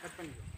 cut பண்ணிக்கோ